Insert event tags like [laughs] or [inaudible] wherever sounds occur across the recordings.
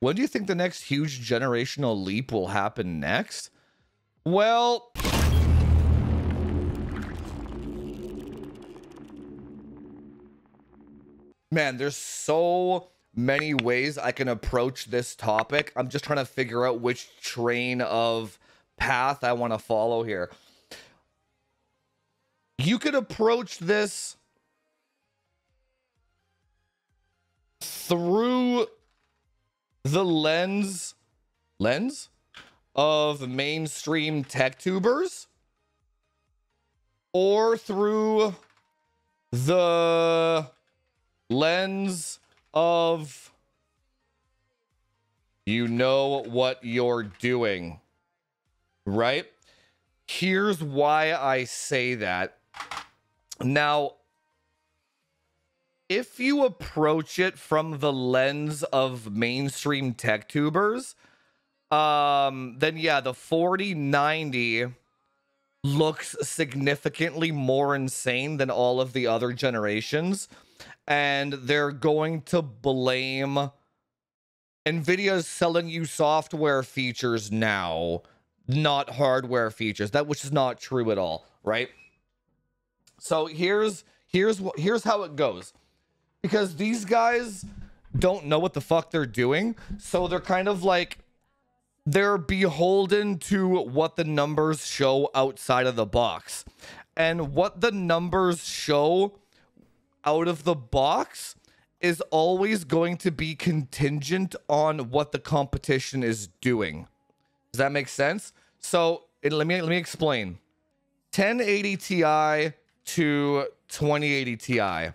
When do you think the next huge generational leap will happen next? Well, man, there's so many ways I can approach this topic. I'm just trying to figure out which train of path I want to follow here. You could approach this through the lens lens of mainstream tech tubers or through the lens of you know what you're doing right? Here's why i say that. Now if you approach it from the lens of mainstream tech tubers, um, then yeah, the 4090 looks significantly more insane than all of the other generations. And they're going to blame Nvidia's selling you software features now, not hardware features. That which is not true at all, right? So here's here's what here's how it goes because these guys don't know what the fuck they're doing. So they're kind of like they're beholden to what the numbers show outside of the box. And what the numbers show out of the box is always going to be contingent on what the competition is doing. Does that make sense? So it, let me let me explain. 1080 Ti to 2080 Ti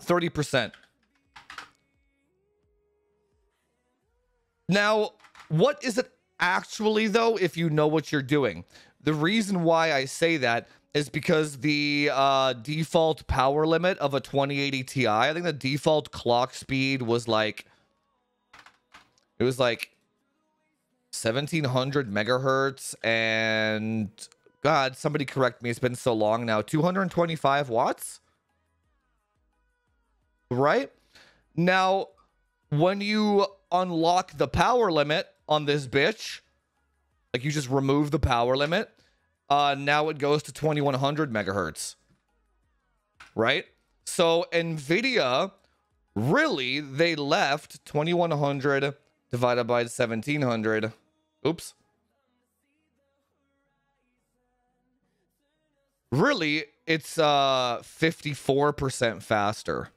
30%. Now, what is it actually, though, if you know what you're doing? The reason why I say that is because the uh, default power limit of a 2080 Ti, I think the default clock speed was like, it was like 1700 megahertz and God, somebody correct me. It's been so long now. 225 watts? Right? Now, when you unlock the power limit on this bitch, like you just remove the power limit, uh, now it goes to 2100 megahertz, right? So NVIDIA, really, they left 2100 divided by 1700. Oops. Really, it's uh 54% faster.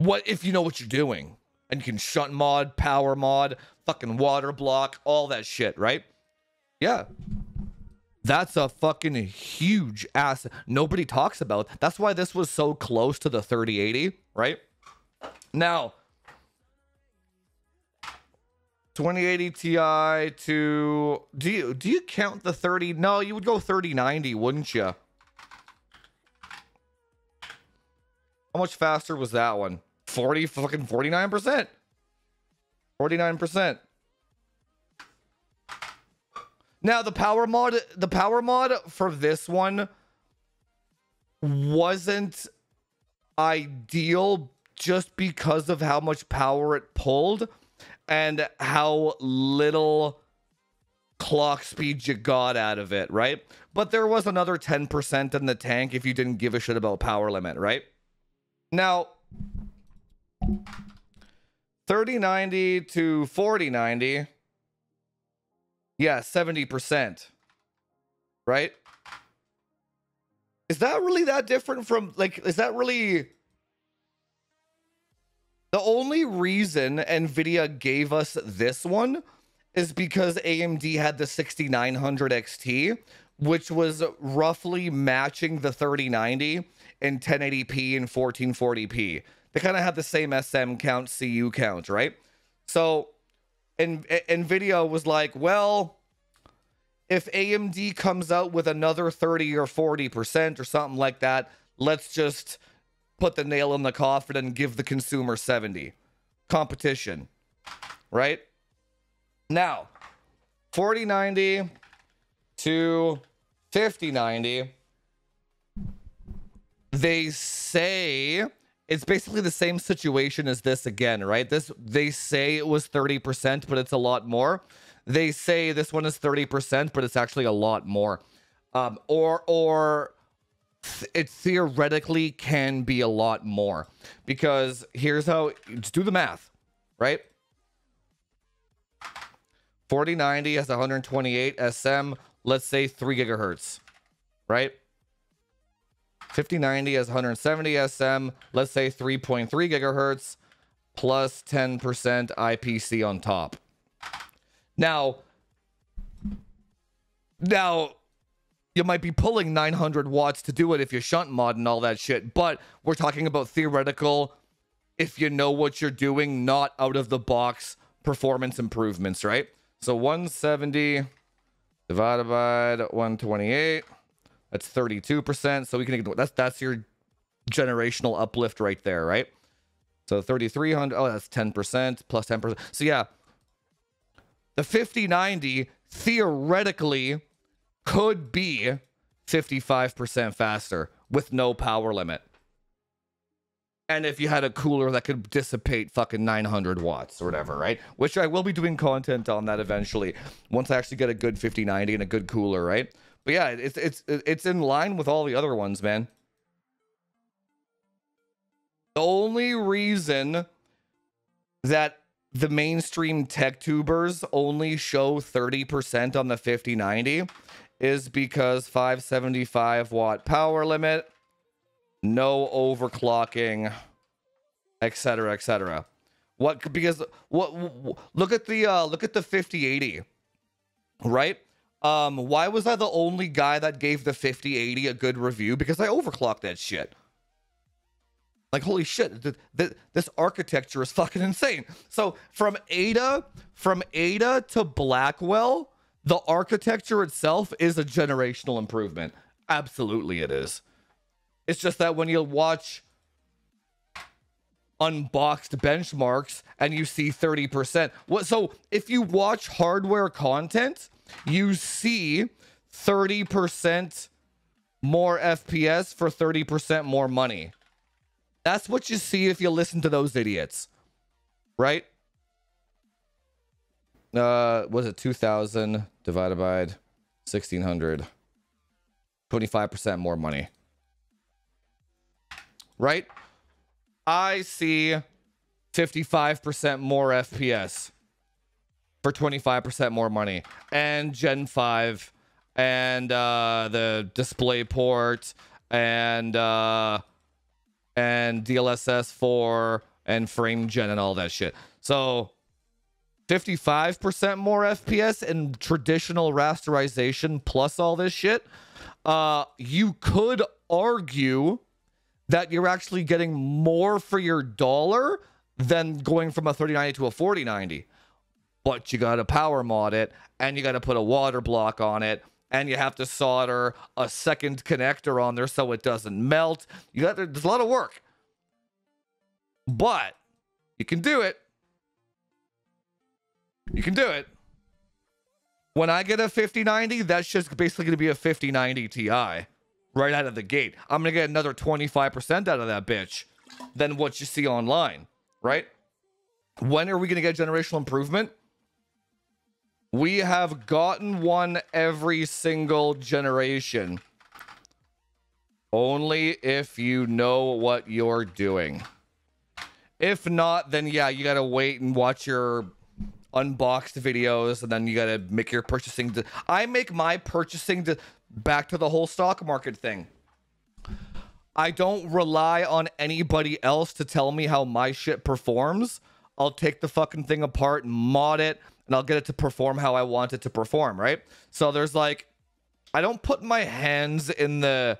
What if you know what you're doing? And you can shunt mod, power mod, fucking water block, all that shit, right? Yeah. That's a fucking huge ass. Nobody talks about. That's why this was so close to the 3080, right? Now, 2080 Ti to do you do you count the 30? No, you would go 3090, wouldn't you? How much faster was that one? 40 fucking 49%. 49%. Now the power mod the power mod for this one wasn't ideal just because of how much power it pulled and how little clock speed you got out of it, right? But there was another 10% in the tank if you didn't give a shit about power limit, right? Now, 3090 to 4090. Yeah, 70%. Right? Is that really that different from like is that really the only reason Nvidia gave us this one is because AMD had the 6900 XT, which was roughly matching the 3090 in 1080p and 1440p. They kind of have the same SM count, CU count, right? So, and Nvidia was like, well, if AMD comes out with another 30 or 40% or something like that, let's just put the nail in the coffin and give the consumer 70. Competition, right? Now, 4090 to 5090, they say it's basically the same situation as this again, right? This they say it was 30%, but it's a lot more. They say this one is 30%, but it's actually a lot more. Um, or or it theoretically can be a lot more because here's how just do the math, right? 4090 has 128 SM, let's say 3 gigahertz, right? 5090 has 170 SM, let's say 3.3 gigahertz plus 10% IPC on top. Now, now you might be pulling 900 watts to do it if you shunt mod and all that shit, but we're talking about theoretical if you know what you're doing, not out of the box performance improvements, right? So 170 divided by 128, that's 32%. So we can ignore that's that's your generational uplift right there, right? So 3300, oh, that's 10% plus 10%. So yeah, the 5090 theoretically could be 55% faster with no power limit. And if you had a cooler that could dissipate fucking 900 watts or whatever, right? Which I will be doing content on that eventually once I actually get a good 5090 and a good cooler, right? But yeah, it's it's it's in line with all the other ones, man. The only reason that the mainstream tech tubers only show 30% on the 5090 is because 575 watt power limit no overclocking, etc., etc. What because what look at the uh look at the 5080, right? Um, why was I the only guy that gave the 5080 a good review? Because I overclocked that shit. Like holy shit, th- th- this architecture is [laughs] fucking insane. So from Ada, from Ada to Blackwell, the architecture itself is a generational improvement. Absolutely, it is. It's just that when you watch unboxed benchmarks and you see 30%. What so if you watch hardware content, you see 30% more FPS for 30% more money. That's what you see if you listen to those idiots. Right? Uh was it 2000 divided by 1600? 25% more money right? I see 55% more FPS for 25% more money and Gen 5 and uh, the display port and uh, and DLSS 4 and frame gen and all that shit. So 55% more FPS and traditional rasterization plus all this shit. Uh, you could argue that you're actually getting more for your dollar than going from a 3090 to a 4090. But you got to power mod it and you got to put a water block on it and you have to solder a second connector on there so it doesn't melt. You got there's a lot of work. But you can do it. You can do it. When I get a 5090, that's just basically going to be a 5090 Ti right out of the gate. I'm going to get another 25% out of that bitch than what you see online, right? When are we going to get generational improvement? We have gotten one every single generation. Only if you know what you're doing. If not, then yeah, you got to wait and watch your unboxed videos and then you got to make your purchasing. I make my purchasing back to the whole stock market thing. I don't rely on anybody else to tell me how my shit performs. I'll take the fucking thing apart and mod it and I'll get it to perform how I want it to perform, right? So there's like I don't put my hands in the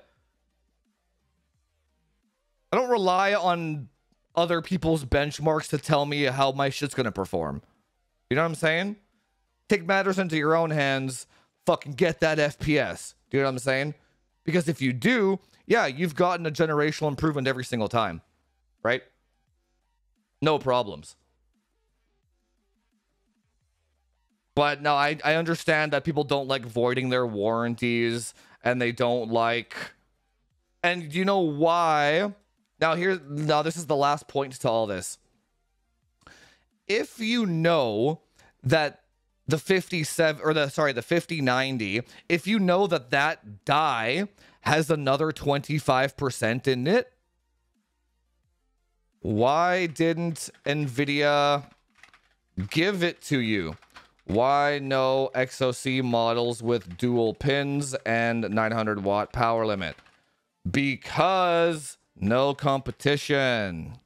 I don't rely on other people's benchmarks to tell me how my shit's to perform. You know what I'm saying? Take matters into your own hands. Fucking get that FPS. Do you know what I'm saying? Because if you do, yeah, you've gotten a generational improvement every single time, right? No problems. But no, I, I understand that people don't like voiding their warranties and they don't like. And you know why Now here now this is the last point to all this. If you know that the 57 or the sorry, the 5090, if you know that that die has another 25% in it, why didn't Nvidia give it to you? Why no XOC models with dual pins and 900 watt power limit? Because no competition.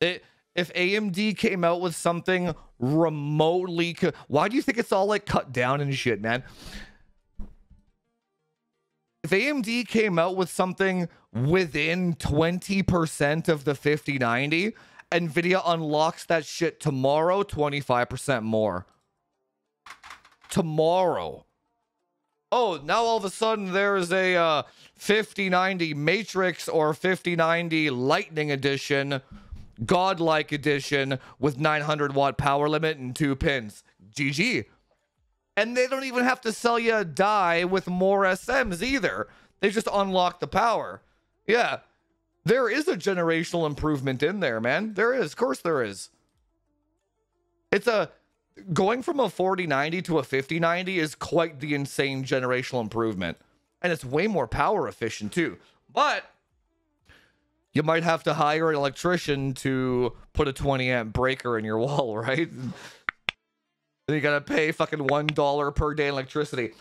It, if AMD came out with something remotely, why do you think it's all like cut down and shit, man? If AMD came out with something within 20% of the 5090, Nvidia unlocks that shit tomorrow, 25% more. Tomorrow. Oh, now all of a sudden there's a uh, 5090 Matrix or 5090 Lightning Edition, Godlike Edition with 900 watt power limit and two pins. GG. And they don't even have to sell you a die with more SMs either. They just unlock the power. Yeah. There is a generational improvement in there, man. There is. Of course there is. It's a going from a 4090 to a 5090 is quite the insane generational improvement. And it's way more power efficient too. But you might have to hire an electrician to put a 20 amp breaker in your wall, [laughs] right? Then you gotta pay fucking one dollar per day electricity.